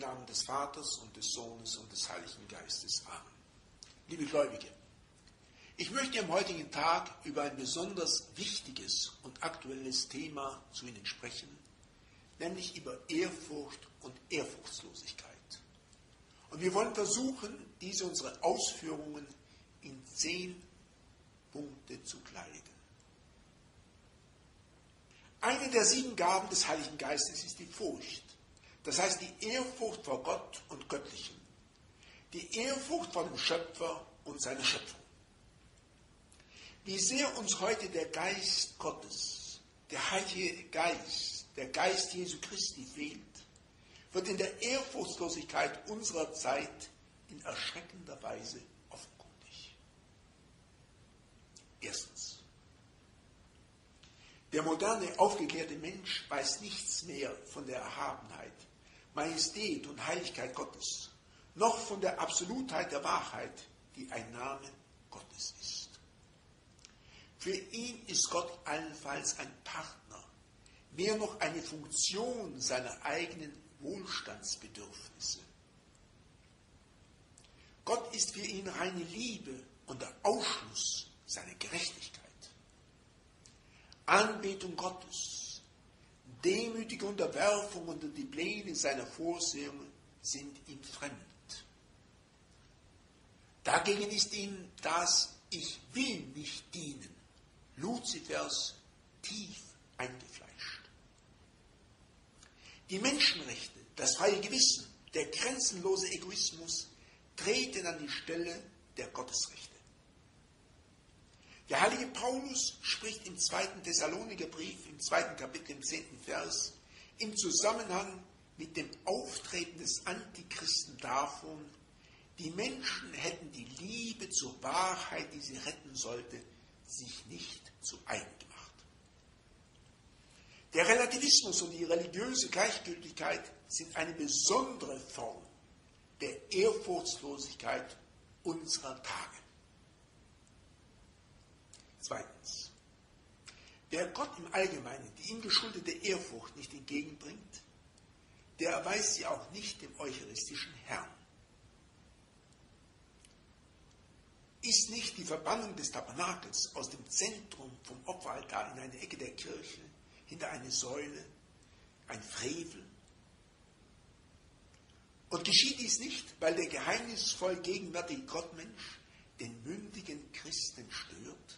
Namen des Vaters und des Sohnes und des Heiligen Geistes. Amen. Liebe Gläubige, ich möchte am heutigen Tag über ein besonders wichtiges und aktuelles Thema zu Ihnen sprechen, nämlich über Ehrfurcht und Ehrfurchtslosigkeit. Und wir wollen versuchen, diese unsere Ausführungen in zehn Punkte zu kleiden. Eine der sieben Gaben des Heiligen Geistes ist die Furcht. Das heißt die Ehrfurcht vor Gott und Göttlichen. Die Ehrfurcht vor dem Schöpfer und seiner Schöpfung. Wie sehr uns heute der Geist Gottes, der Heilige Geist, der Geist Jesu Christi fehlt, wird in der Ehrfurchtslosigkeit unserer Zeit in erschreckender Weise offenkundig. Erstens. Der moderne, aufgeklärte Mensch weiß nichts mehr von der Erhabenheit, Majestät und Heiligkeit Gottes, noch von der Absolutheit der Wahrheit, die ein Name Gottes ist. Für ihn ist Gott allenfalls ein Partner, mehr noch eine Funktion seiner eigenen Wohlstandsbedürfnisse. Gott ist für ihn reine Liebe und der Ausschluss seiner Gerechtigkeit. Anbetung Gottes, demütige Unterwerfung unter die Pläne seiner Vorsehungen sind ihm fremd. Dagegen ist ihm das Ich will nicht dienen, Luzifers tief eingefleischt. Die Menschenrechte, das freie Gewissen, der grenzenlose Egoismus treten an die Stelle der Gottesrechte. Der heilige Paulus spricht im zweiten Thessalonikerbrief, im zweiten Kapitel, im zehnten Vers, im Zusammenhang mit dem Auftreten des Antichristen davon, die Menschen hätten die Liebe zur Wahrheit, die sie retten sollte, sich nicht zu eigen gemacht. Der Relativismus und die religiöse Gleichgültigkeit sind eine besondere Form der Ehrfurchtslosigkeit unserer Tage. Zweitens. Wer Gott im Allgemeinen die ihm geschuldete Ehrfurcht nicht entgegenbringt, der erweist sie auch nicht dem eucharistischen Herrn. Ist nicht die Verbannung des Tabernakels aus dem Zentrum vom Opferaltar in eine Ecke der Kirche, hinter eine Säule, ein Frevel? Und geschieht dies nicht, weil der geheimnisvoll gegenwärtige Gottmensch den mündigen Christen stört?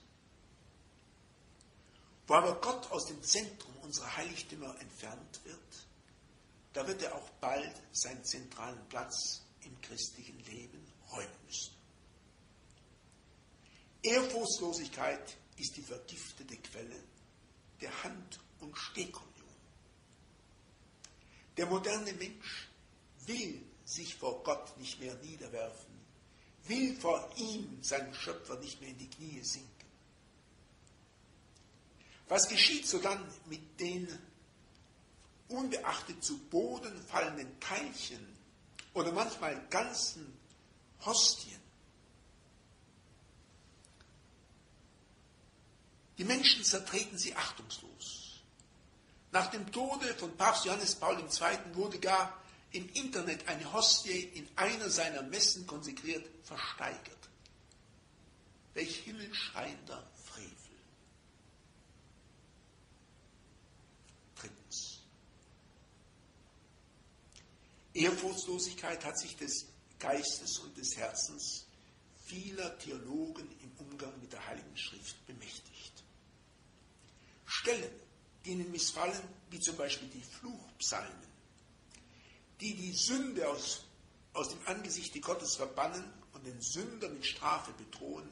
Wo aber Gott aus dem Zentrum unserer Heiligtümer entfernt wird, da wird er auch bald seinen zentralen Platz im christlichen Leben räumen müssen. Ehrfurchtslosigkeit ist die vergiftete Quelle der Hand- und Stehkommunion. Der moderne Mensch will sich vor Gott nicht mehr niederwerfen, will vor ihm, seinem Schöpfer, nicht mehr in die Knie sinken. Was geschieht so dann mit den unbeachtet zu Boden fallenden Teilchen oder manchmal ganzen Hostien? Die Menschen zertreten sie achtungslos. Nach dem Tode von Papst Johannes Paul II. wurde gar im Internet eine Hostie in einer seiner Messen konsekriert versteigert. Welch himmelschreiender Ehrfurchtslosigkeit hat sich des Geistes und des Herzens vieler Theologen im Umgang mit der Heiligen Schrift bemächtigt. Stellen, die ihnen missfallen, wie zum Beispiel die Fluchpsalmen, die die Sünde aus, aus dem Angesicht Gottes verbannen und den Sünder mit Strafe bedrohen,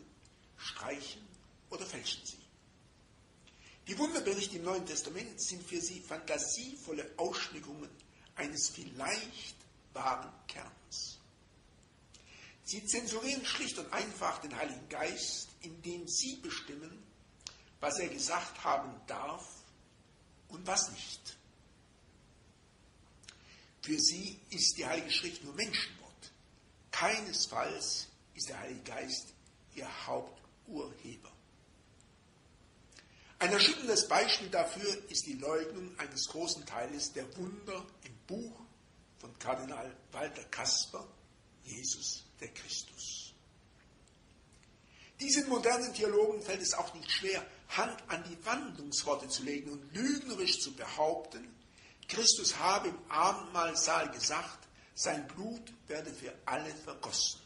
streichen oder fälschen sie. Die Wunderberichte im Neuen Testament sind für sie fantasievolle Ausschmückungen eines vielleicht wahren Kerns. Sie zensurieren schlicht und einfach den Heiligen Geist, indem sie bestimmen, was er gesagt haben darf und was nicht. Für sie ist die Heilige Schrift nur Menschenwort. Keinesfalls ist der Heilige Geist ihr Haupturheber. Ein erschütterndes Beispiel dafür ist die Leugnung eines großen Teiles der Wunder im Buch von Kardinal Walter Kasper, Jesus der Christus. Diesen modernen Theologen fällt es auch nicht schwer, Hand an die Wandlungsworte zu legen und lügnerisch zu behaupten, Christus habe im Abendmahlsaal gesagt, sein Blut werde für alle vergossen.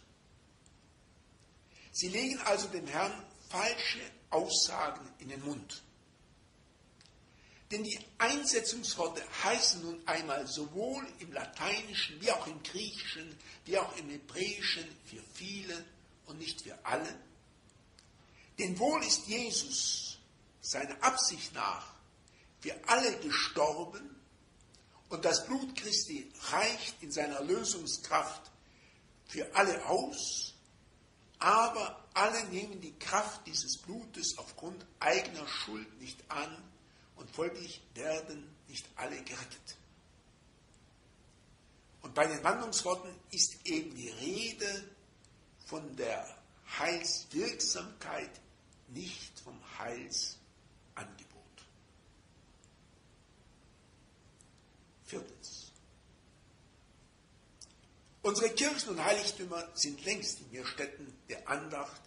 Sie legen also dem Herrn falsche Aussagen in den Mund. Denn die Einsetzungsworte heißen nun einmal sowohl im Lateinischen wie auch im Griechischen wie auch im Hebräischen für viele und nicht für alle. Denn wohl ist Jesus seiner Absicht nach für alle gestorben und das Blut Christi reicht in seiner Lösungskraft für alle aus, aber alle nehmen die Kraft dieses Blutes aufgrund eigener Schuld nicht an und folglich werden nicht alle gerettet. Und bei den Wandlungsworten ist eben die Rede von der Heilswirksamkeit, nicht vom Heilsangebot. Viertens. Unsere Kirchen und Heiligtümer sind längst in mir Stätten der Andacht,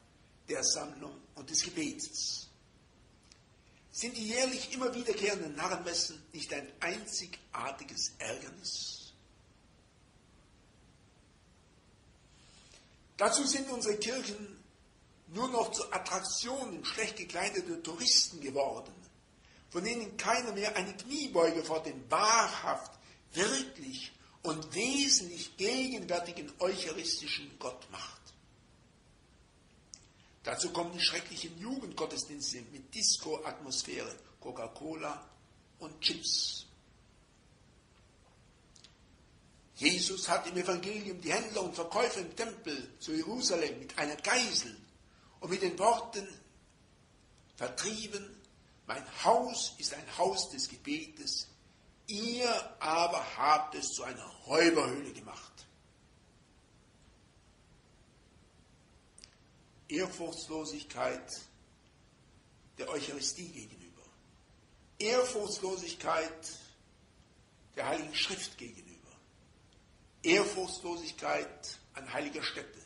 der Sammlung und des Gebetes. Sind die jährlich immer wiederkehrenden Narrenmessen nicht ein einzigartiges Ärgernis? Dazu sind unsere Kirchen nur noch zu Attraktionen schlecht gekleidete Touristen geworden, von denen keiner mehr eine Kniebeuge vor dem wahrhaft, wirklich und wesentlich gegenwärtigen eucharistischen Gott macht. Dazu kommen die schrecklichen Jugendgottesdienste mit Disco-Atmosphäre, Coca-Cola und Chips. Jesus hat im Evangelium die Händler und Verkäufer im Tempel zu Jerusalem mit einer Geisel und mit den Worten vertrieben, mein Haus ist ein Haus des Gebetes, ihr aber habt es zu einer Räuberhöhle gemacht. Ehrfurchtslosigkeit der Eucharistie gegenüber, Ehrfurchtslosigkeit der Heiligen Schrift gegenüber, Ehrfurchtslosigkeit an heiliger Stätte,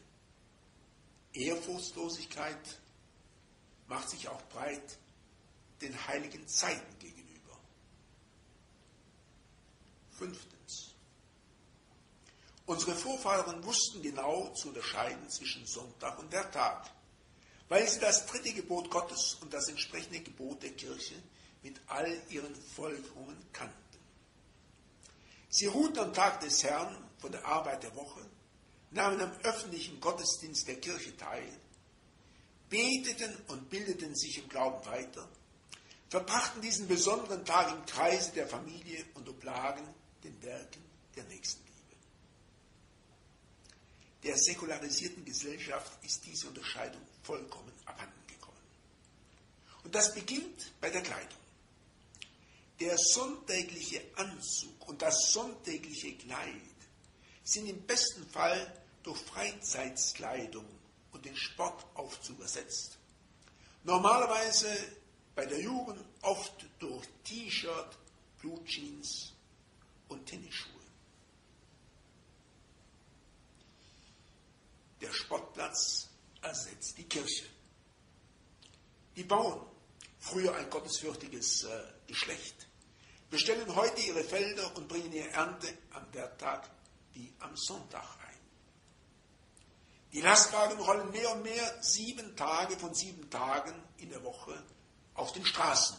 Ehrfurchtslosigkeit macht sich auch breit den heiligen Zeiten gegenüber. Unsere Vorfahren wussten genau zu unterscheiden zwischen Sonntag und Werktag, weil sie das dritte Gebot Gottes und das entsprechende Gebot der Kirche mit all ihren Folgerungen kannten. Sie ruhten am Tag des Herrn von der Arbeit der Woche, nahmen am öffentlichen Gottesdienst der Kirche teil, beteten und bildeten sich im Glauben weiter, verbrachten diesen besonderen Tag im Kreise der Familie und oblagen den Werken der Nächsten der säkularisierten Gesellschaft ist diese Unterscheidung vollkommen abhandengekommen. Und das beginnt bei der Kleidung. Der sonntägliche Anzug und das sonntägliche Kleid sind im besten Fall durch Freizeitkleidung und den Sportaufzug ersetzt. Normalerweise bei der Jugend oft durch T-Shirt, Blue Jeans und Tennisschuhe. Der Sportplatz ersetzt die Kirche. Die Bauern, früher ein gottesfürchtiges äh, Geschlecht, bestellen heute ihre Felder und bringen ihre Ernte am Werktag wie am Sonntag ein. Die Lastwagen rollen mehr und mehr sieben Tage von sieben Tagen in der Woche auf den Straßen.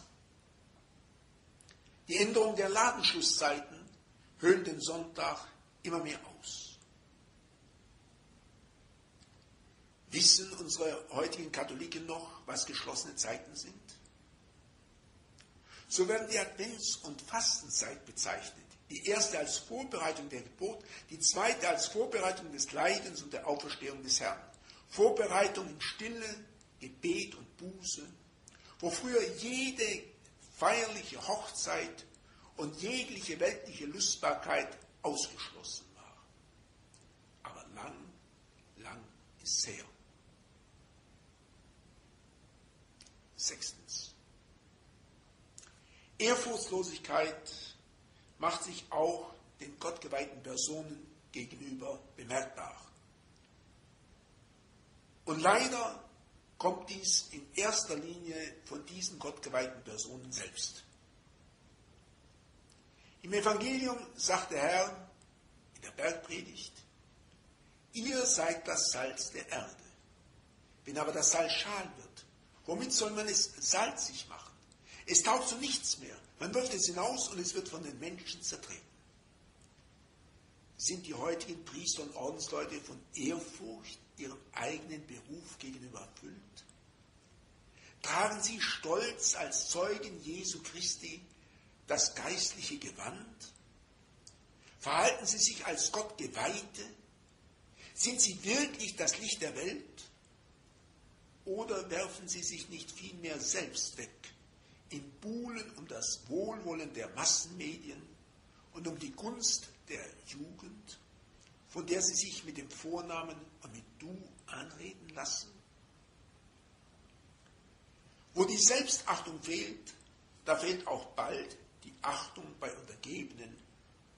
Die Änderung der Ladenschlusszeiten höhlen den Sonntag immer mehr aus. Wissen unsere heutigen Katholiken noch, was geschlossene Zeiten sind? So werden die Advents- und Fastenzeit bezeichnet. Die erste als Vorbereitung der Geburt, die zweite als Vorbereitung des Leidens und der Auferstehung des Herrn. Vorbereitung in Stille, Gebet und Buße, wo früher jede feierliche Hochzeit und jegliche weltliche Lustbarkeit ausgeschlossen war. Aber lang, lang ist her. Ehrfurchtslosigkeit macht sich auch den gottgeweihten Personen gegenüber bemerkbar. Und leider kommt dies in erster Linie von diesen gottgeweihten Personen selbst. Im Evangelium sagt der Herr in der Bergpredigt, ihr seid das Salz der Erde. Wenn aber das Salz schal wird, womit soll man es salzig machen? Es taugt zu nichts mehr. Man wirft es hinaus und es wird von den Menschen zertreten. Sind die heutigen Priester und Ordensleute von Ehrfurcht ihrem eigenen Beruf gegenüber erfüllt? Tragen sie stolz als Zeugen Jesu Christi das geistliche Gewand? Verhalten sie sich als Gott Geweihte? Sind sie wirklich das Licht der Welt? Oder werfen sie sich nicht vielmehr selbst weg in Buhlen um das Wohlwollen der Massenmedien und um die Gunst der Jugend, von der sie sich mit dem Vornamen und mit Du anreden lassen? Wo die Selbstachtung fehlt, da fehlt auch bald die Achtung bei Untergebenen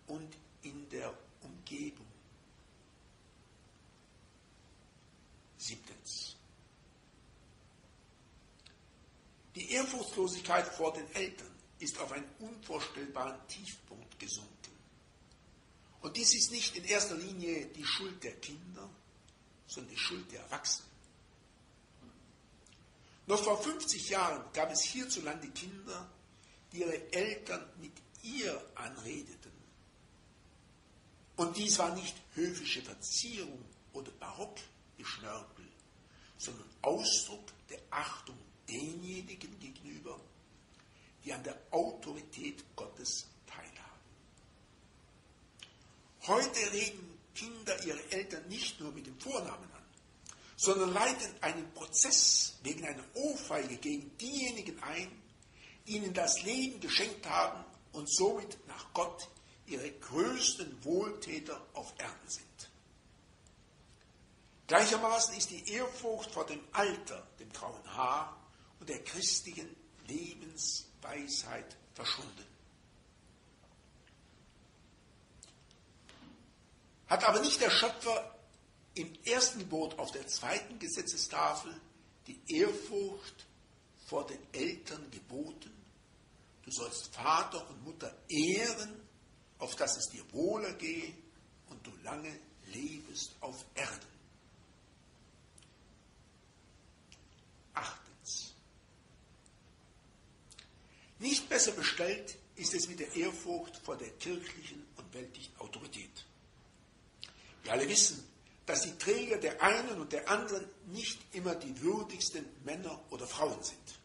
und in der Umgebung. Siebtens. Die Ehrfurchtlosigkeit vor den Eltern ist auf einen unvorstellbaren Tiefpunkt gesunken. Und dies ist nicht in erster Linie die Schuld der Kinder, sondern die Schuld der Erwachsenen. Noch vor 50 Jahren gab es hierzulande Kinder, die ihre Eltern mit ihr anredeten. Und dies war nicht höfische Verzierung oder Barockgeschnörkel, sondern Ausdruck der Achtung denjenigen gegenüber, die an der Autorität Gottes teilhaben. Heute reden Kinder ihre Eltern nicht nur mit dem Vornamen an, sondern leiten einen Prozess wegen einer Ohrfeige gegen diejenigen ein, die ihnen das Leben geschenkt haben und somit nach Gott ihre größten Wohltäter auf Erden sind. Gleichermaßen ist die Ehrfurcht vor dem Alter, dem grauen Haar und der christlichen Lebensweisheit verschwunden. Hat aber nicht der Schöpfer im ersten Gebot auf der zweiten Gesetzestafel die Ehrfurcht vor den Eltern geboten? Du sollst Vater und Mutter ehren, auf dass es dir wohler gehe und du lange lebest auf Erden. Achtens. Nicht besser bestellt ist es mit der Ehrfurcht vor der kirchlichen und weltlichen Autorität. Wir alle wissen, dass die Träger der einen und der anderen nicht immer die würdigsten Männer oder Frauen sind.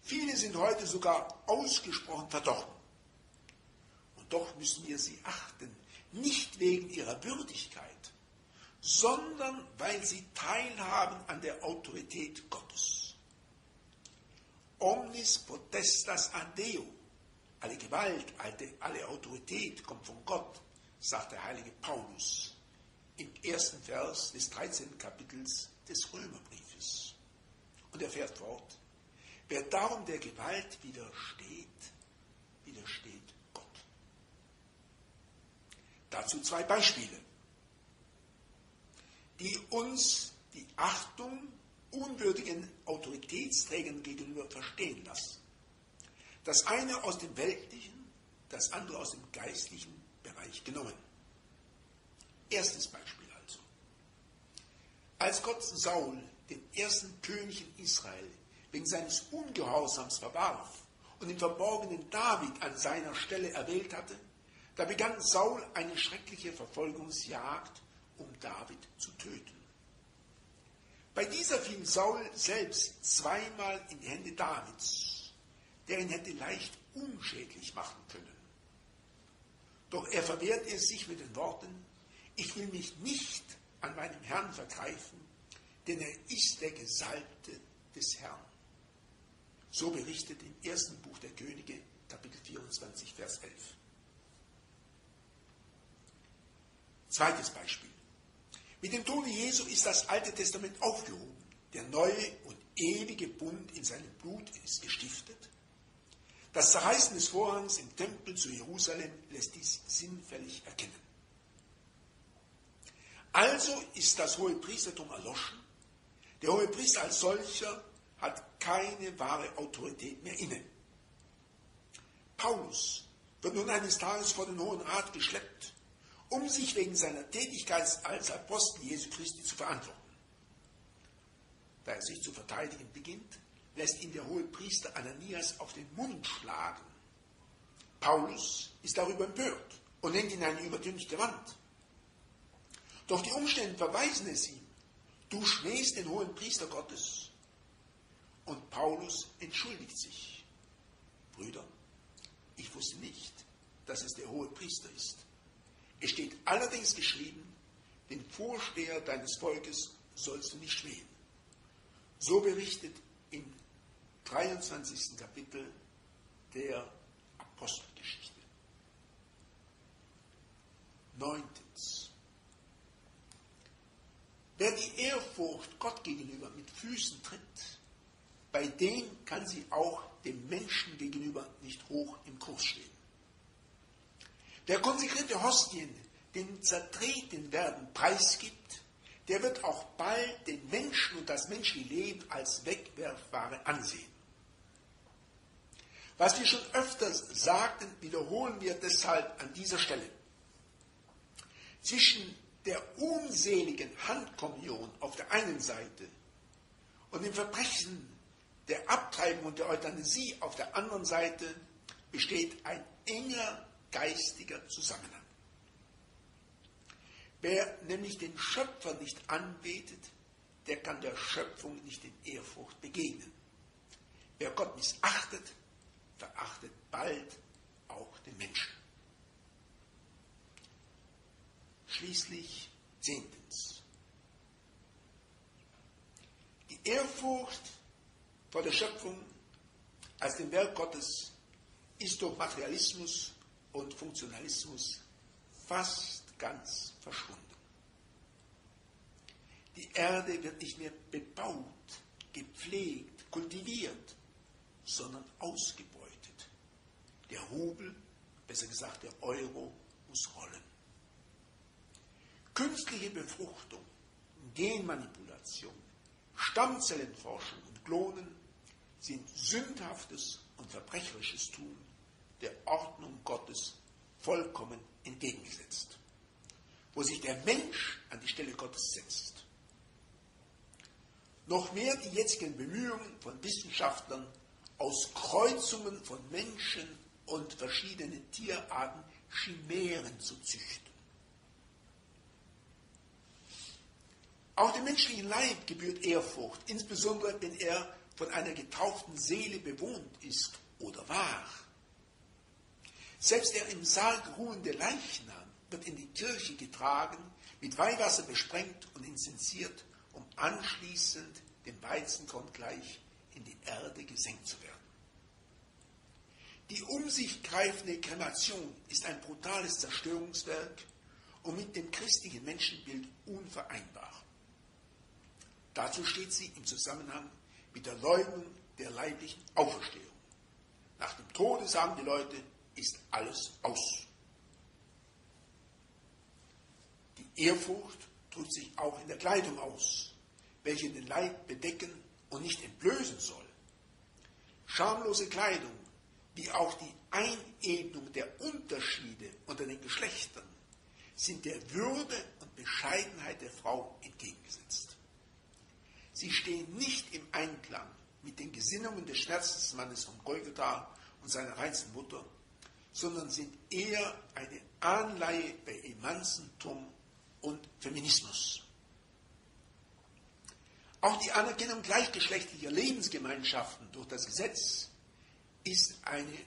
Viele sind heute sogar ausgesprochen verdorben. Und doch müssen wir sie achten, nicht wegen ihrer Würdigkeit, sondern weil sie teilhaben an der Autorität Gottes. Omnis potestas ad Deo. Alle Gewalt, alle Autorität kommt von Gott, sagt der heilige Paulus im ersten Vers des 13. Kapitels des Römerbriefes. Und er fährt fort. Wer darum der Gewalt widersteht, widersteht Gott. Dazu zwei Beispiele, die uns die Achtung unwürdigen Autoritätsträgern gegenüber verstehen lassen. Das eine aus dem weltlichen, das andere aus dem geistlichen Bereich genommen. Erstes Beispiel also. Als Gott Saul, den ersten König in Israel, wegen seines Ungehorsams verwarf und im Verborgenen David an seiner Stelle erwählt hatte, da begann Saul eine schreckliche Verfolgungsjagd, um David zu töten. Bei dieser fiel Saul selbst zweimal in die Hände Davids, der ihn hätte leicht unschädlich machen können. Doch er verwehrte es sich mit den Worten, ich will mich nicht an meinem Herrn vergreifen, denn er ist der Gesalbte des Herrn. So berichtet im ersten Buch der Könige, Kapitel 24, Vers 11. Zweites Beispiel. Mit dem Tode Jesu ist das Alte Testament aufgehoben. Der neue und ewige Bund in seinem Blut ist gestiftet. Das Zerreißen des Vorhangs im Tempel zu Jerusalem lässt dies sinnfällig erkennen. Also ist das hohe Priestertum erloschen. Der hohe Priester als solcher hat keine wahre Autorität mehr inne. Paulus wird nun eines Tages vor den Hohen Rat geschleppt, um sich wegen seiner Tätigkeit als Apostel Jesu Christi zu verantworten. Da er sich zu verteidigen beginnt, lässt ihn der hohe Priester Ananias auf den Mund schlagen. Paulus ist darüber empört und nennt ihn eine übertünchte Wand. Doch die Umstände verweisen es ihm. Du schmähst den hohen Priester Gottes. Und Paulus entschuldigt sich. Brüder, ich wusste nicht, dass es der hohe Priester ist. Es steht allerdings geschrieben, den Vorsteher deines Volkes sollst du nicht schmähen. So berichtet im 23. Kapitel der Apostelgeschichte. Neuntens. Wer die Ehrfurcht Gott gegenüber mit Füßen tritt, bei dem kann sie auch dem Menschen gegenüber nicht hoch im Kurs stehen. Wer konsekrierte Hostien dem zertreten werden preisgibt, der wird auch bald den Menschen und das menschliche Leben als Wegwerfware ansehen. Was wir schon öfters sagten, wiederholen wir deshalb an dieser Stelle. Zwischen der unseligen Handkommunion auf der einen Seite und dem Verbrechen der Abtreibung und der Euthanasie auf der anderen Seite besteht ein enger geistiger Zusammenhang. Wer nämlich den Schöpfer nicht anbetet, der kann der Schöpfung nicht in Ehrfurcht begegnen. Wer Gott missachtet, verachtet bald auch den Menschen. Schließlich zehntens. Die Ehrfurcht vor der Schöpfung als dem Werk Gottes ist durch Materialismus und Funktionalismus fast ganz verschwunden. Die Erde wird nicht mehr bebaut, gepflegt, kultiviert, sondern ausgebeutet. Der Rubel, besser gesagt der Euro, muss rollen. Künstliche Befruchtung, Genmanipulation, Stammzellenforschung und Klonen sind sündhaftes und verbrecherisches Tun der Ordnung Gottes vollkommen entgegengesetzt, wo sich der Mensch an die Stelle Gottes setzt. Noch mehr die jetzigen Bemühungen von Wissenschaftlern aus Kreuzungen von Menschen und verschiedenen Tierarten Chimären zu züchten. Auch dem menschlichen Leib gebührt Ehrfurcht, insbesondere wenn er von einer getauften Seele bewohnt ist oder war. Selbst der im Sarg ruhende Leichnam wird in die Kirche getragen, mit Weihwasser besprengt und incensiert, um anschließend dem Weizenkorn gleich in die Erde gesenkt zu werden. Die um sich greifende Kremation ist ein brutales Zerstörungswerk und mit dem christlichen Menschenbild unvereinbar. Dazu steht sie im Zusammenhang mit der Leugnung der leiblichen Auferstehung. Nach dem Tode, sagen die Leute, ist alles aus. Die Ehrfurcht drückt sich auch in der Kleidung aus, welche den Leib bedecken und nicht entblößen soll. Schamlose Kleidung, wie auch die Einebnung der Unterschiede unter den Geschlechtern, sind der Würde und Bescheidenheit der Frau entgegengesetzt. Sie stehen nicht im Einklang mit den Gesinnungen des Schmerzensmannes von Golgatha und seiner reinsten Mutter, sondern sind eher eine Anleihe bei Emanzentum und Feminismus. Auch die Anerkennung gleichgeschlechtlicher Lebensgemeinschaften durch das Gesetz ist, eine,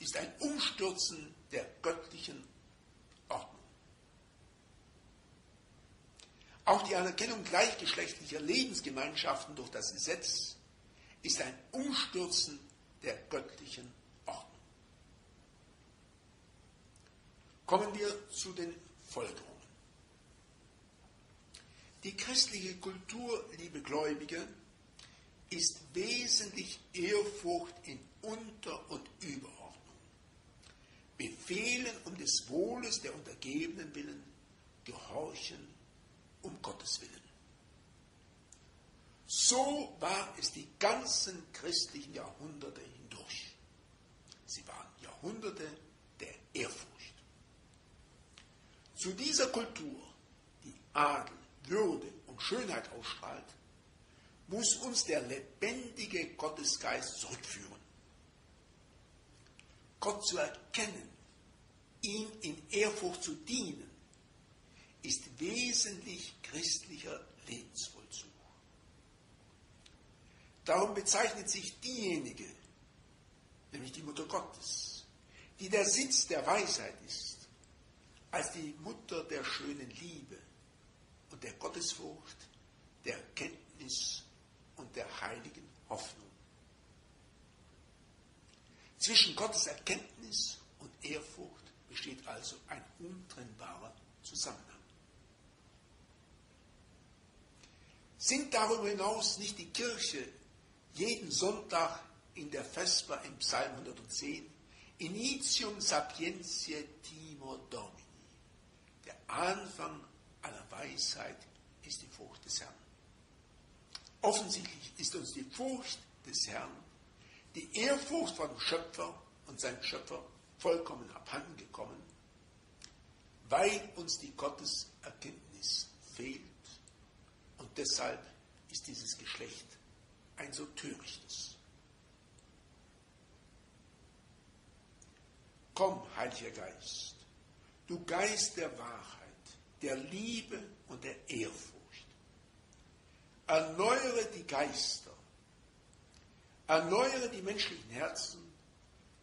ist ein Umstürzen der göttlichen Auch die Anerkennung gleichgeschlechtlicher Lebensgemeinschaften durch das Gesetz ist ein Umstürzen der göttlichen Ordnung. Kommen wir zu den Folgerungen. Die christliche Kultur, liebe Gläubige, ist wesentlich Ehrfurcht in Unter- und Überordnung. Befehlen um des Wohles der Untergebenen willen, gehorchen um Gottes Willen. So war es die ganzen christlichen Jahrhunderte hindurch. Sie waren Jahrhunderte der Ehrfurcht. Zu dieser Kultur, die Adel, Würde und Schönheit ausstrahlt, muss uns der lebendige Gottesgeist zurückführen. Gott zu erkennen, ihm in Ehrfurcht zu dienen, ist wesentlich christlicher Lebensvollzug. Darum bezeichnet sich diejenige, nämlich die Mutter Gottes, die der Sitz der Weisheit ist, als die Mutter der schönen Liebe und der Gottesfurcht, der Erkenntnis und der heiligen Hoffnung. Zwischen Gottes Erkenntnis und Ehrfurcht besteht also ein untrennbarer Zusammenhang. Sind darüber hinaus nicht die Kirche jeden Sonntag in der Vesper im Psalm 110, Initium sapientiae timor domini. Anfang aller Weisheit ist die Furcht des Herrn. Offensichtlich ist uns die Furcht des Herrn, die Ehrfurcht vor dem Schöpfer und seinem Schöpfer vollkommen abhandengekommen, weil uns die Gotteserkenntnis fehlt und deshalb ist dieses Geschlecht ein so törichtes. Komm, Heiliger Geist, du Geist der Wahrheit, der Liebe und der Ehrfurcht. Erneuere die Geister, erneuere die menschlichen Herzen,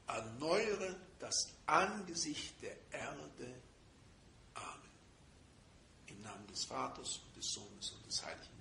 erneuere das Angesicht der Erde. Amen. Im Namen des Vaters und des Sohnes und des Heiligen